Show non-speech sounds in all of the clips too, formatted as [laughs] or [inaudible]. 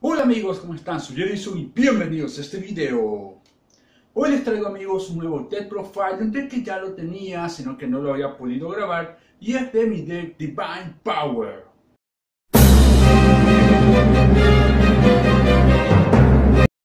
Hola amigos, ¿cómo están? Soy Edison y bienvenidos a este video. Hoy les traigo amigos un nuevo deck profile, un deck que ya lo tenía, sino que no lo había podido grabar, y es de mi deck Divine Power.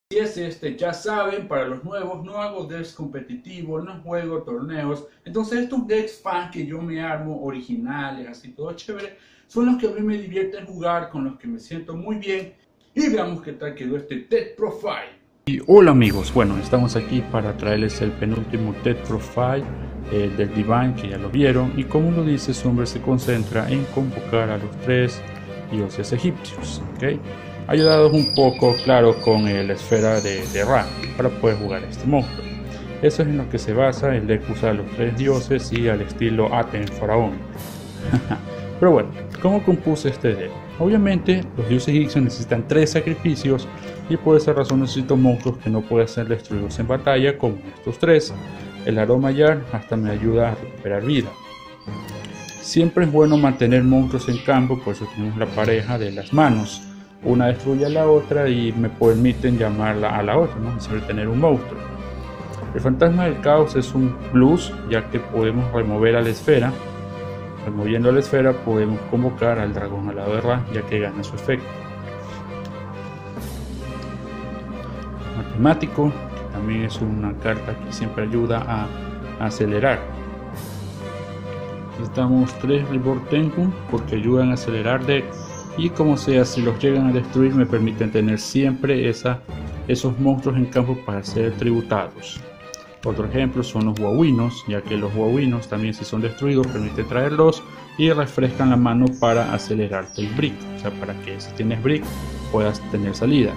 Si es este, ya saben, para los nuevos no hago decks competitivos, no juego torneos, entonces estos decks fan que yo me armo, originales, así todo chévere, son los que a mí me divierten jugar, con los que me siento muy bien y veamos qué tal quedó este TED Profile. Y hola amigos, bueno, estamos aquí para traerles el penúltimo TED Profile eh, del Divine que ya lo vieron y como uno dice, su hombre se concentra en convocar a los tres dioses egipcios, ¿ok? Ayudados un poco, claro, con la esfera de, de Ra para poder jugar a este monstruo. Eso es en lo que se basa el deck usar a los tres dioses y al estilo Aten Faraón. [laughs] Pero bueno, ¿cómo compuse este deck? Obviamente, los dioses egipcios necesitan tres sacrificios y por esa razón necesito monstruos que no pueden ser destruidos en batalla, como estos tres. El aroma yar hasta me ayuda a recuperar vida. Siempre es bueno mantener monstruos en campo, por eso tenemos la pareja de las manos. Una destruye a la otra y me permiten llamarla a la otra, ¿no? Siempre tener un monstruo. El fantasma del caos es un plus, ya que podemos remover a la esfera Removiendo la esfera podemos convocar al dragón al lado de Ra ya que gana su efecto. Matemático, que también es una carta que siempre ayuda a, acelerar. Necesitamos tres Reborn Tenku porque ayudan a acelerar deck y como sea si los llegan a destruir me permiten tener siempre esos monstruos en campo para ser tributados. Otro ejemplo son los guaguinos, ya que los guaguinos también si son destruidos permite traerlos y refrescan la mano para acelerarte el brick, o sea, para que si tienes brick puedas tener salida.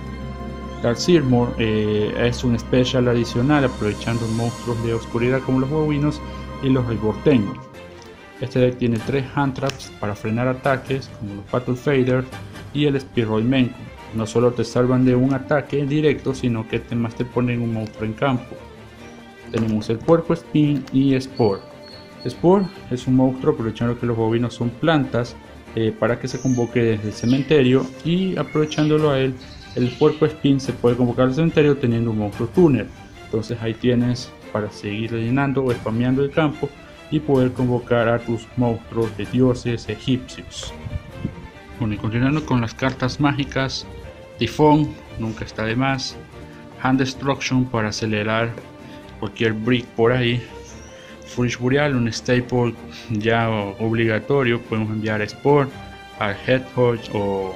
Dark Sirmore eh, es un special adicional aprovechando monstruos de oscuridad como los guaguinos y los Tengu. Este deck tiene tres hand traps para frenar ataques como los Battle Fader y el Spiral Menku. No solo te salvan de un ataque directo, sino que además te ponen un monstruo en campo tenemos el puerco spin y Spore. Spore es un monstruo aprovechando que los bovinos son plantas eh, para que se convoque desde el cementerio y aprovechándolo a él, el puerco spin se puede convocar al cementerio teniendo un monstruo túnel. Entonces ahí tienes para seguir rellenando o spameando el campo y poder convocar a tus monstruos de dioses egipcios. Bueno, y continuando con las cartas mágicas, Tifón nunca está de más, Hand Destruction para acelerar cualquier brick por ahí. Furish Boreal, un staple ya obligatorio, podemos enviar a Sport, al Hedgehog o,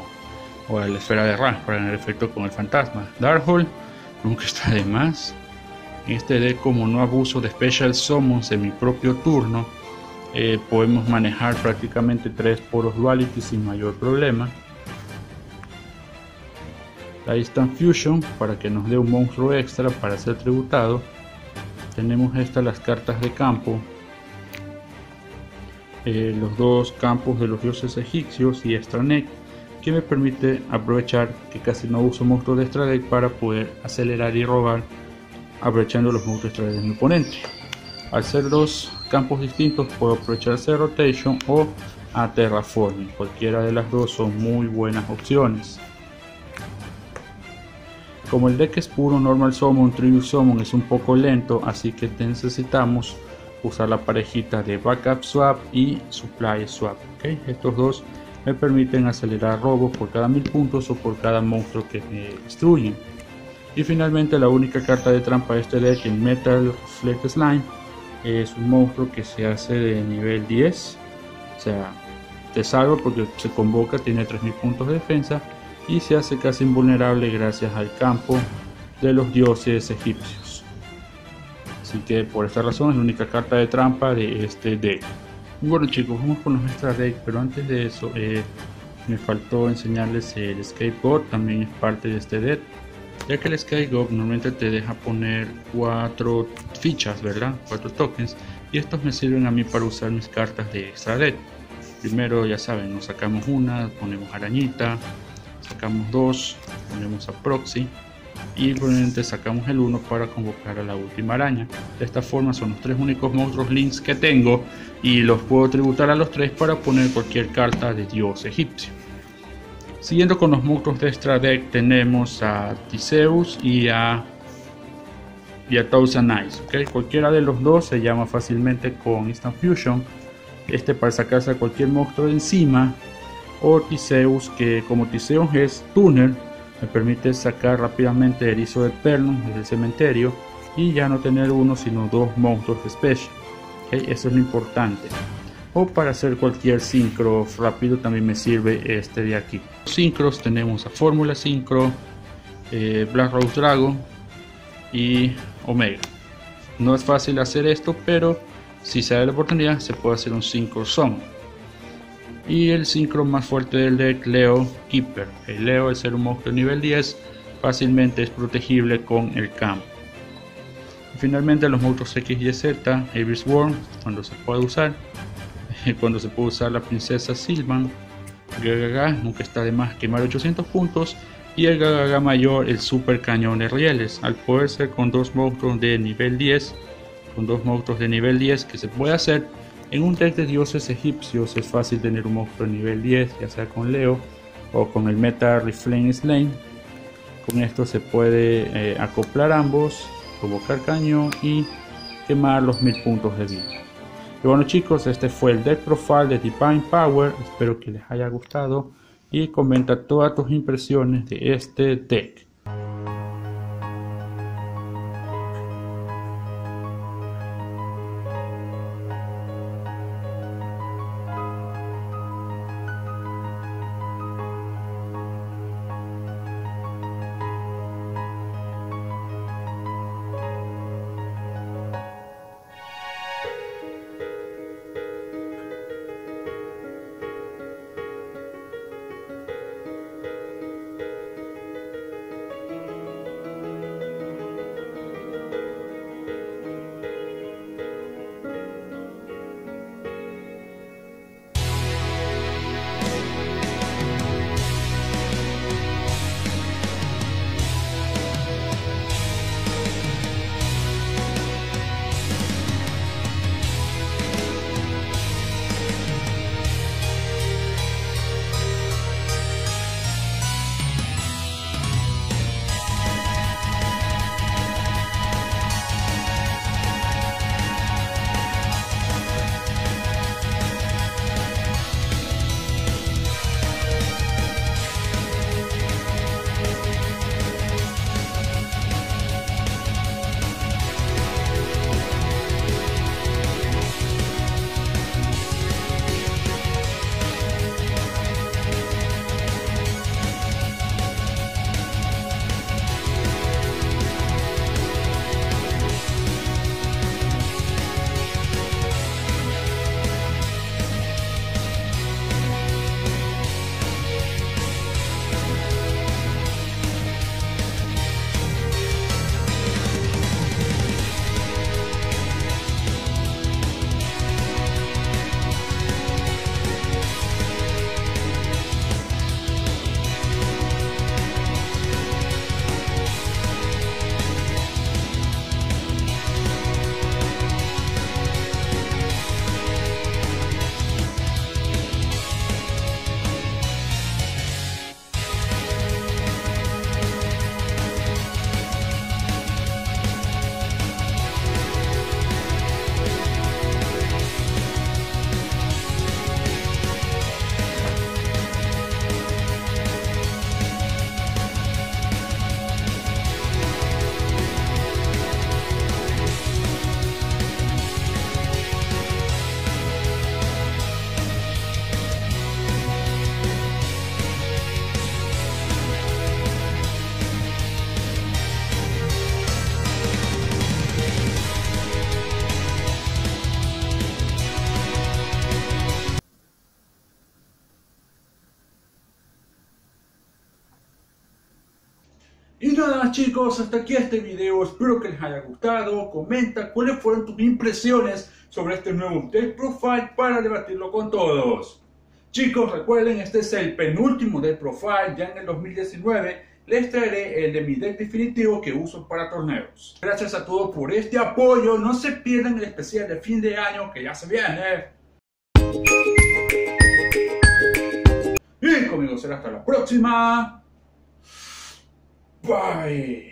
o a la esfera de Ra para el efecto con el fantasma. Darkhold nunca está de más. Este deck, como no abuso de Special Summons en mi propio turno, eh, podemos manejar prácticamente tres poros duality sin mayor problema. La Instant Fusion para que nos dé un monstruo extra para ser tributado tenemos estas las cartas de campo. Eh, los dos campos de los dioses egipcios y extra deck que me permite aprovechar que casi no uso monstruos de extra deck para poder acelerar y robar aprovechando los monstruos extra de mi oponente. Al ser dos campos distintos puedo aprovechar hacer rotation o a terraforming cualquiera de las dos son muy buenas opciones como el deck es puro Normal Summon, Tribute Summon es un poco lento, así que necesitamos usar la parejita de Backup Swap y Supply Swap. Estos dos me permiten acelerar robos por cada mil puntos o por cada monstruo que me destruyen. Y finalmente la única carta de trampa de este deck, en Metal Fleet Slime, es un monstruo que se hace de nivel 10. O sea, te salvo porque se convoca, tiene 3000 puntos de defensa y se hace casi invulnerable gracias al campo de los dioses egipcios. Así que por esta razón es la única carta de trampa de este deck. Bueno chicos, vamos con nuestra deck, pero antes de eso eh, me faltó enseñarles el Scapegoat, también es parte de este deck. Ya que el Scapegoat normalmente te deja poner cuatro fichas, ¿verdad? Cuatro tokens. Y estos me sirven a mí para usar mis cartas de extra deck. Primero, ya saben, nos sacamos una, ponemos arañita, sacamos dos, ponemos a proxy y probablemente sacamos el 1 para convocar a la última araña. De esta forma son los tres únicos monstruos links que tengo y los puedo tributar a los tres para poner cualquier carta de dios egipcio. Siguiendo con los monstruos de extra deck tenemos a Tiseus y a y a Thousand Eyes. Cualquiera de los dos se llama fácilmente con Instant Fusion. Este para sacarse a cualquier monstruo de encima. O Tiseus que como Tiseus es Tuner me permite sacar rápidamente Erizo Eterno desde el cementerio y ya no tener uno sino dos monstruos de special. Eso es lo importante o para hacer cualquier sincro rápido también me sirve este de aquí. Sincros tenemos a Fórmula Sincro, eh, Black Rose Dragon y Omega. No es fácil hacer esto, pero si se da la oportunidad se puede hacer un Synchro Son. Y el sincro más fuerte del deck, Leo Keeper. El Leo, es ser un monstruo nivel 10, fácilmente es protegible con el campo. finalmente los monstruos X y Z, Abyss Worm, cuando se puede usar [laughs] cuando se puede usar la princesa Silvan, Gagaga nunca está de más quemar 800 puntos y el Gagaga mayor el super cañón de rieles al poder ser con dos monstruos de nivel 10 con dos monstruos de nivel 10 que se puede hacer en un deck de dioses egipcios es fácil tener un monstruo de nivel 10 ya sea con Leo o con el meta Reflame Slane con esto se puede eh, acoplar ambos provocar cañón y quemar los 1000 puntos de vida. Y bueno chicos, este fue el deck profile de Divine Power, espero que les haya gustado y comenta todas tus impresiones de este deck. Y nada chicos, hasta aquí este video, espero que les haya gustado, comenta cuáles fueron tus impresiones sobre este nuevo Deck Profile para debatirlo con todos. Chicos, recuerden, este es el penúltimo Deck Profile, ya en el 2019 les traeré el de mi deck definitivo que uso para torneos. Gracias a todos por este apoyo, no se pierdan el especial de fin de año que ya se viene. Y amigos. Será hasta la próxima. Bye.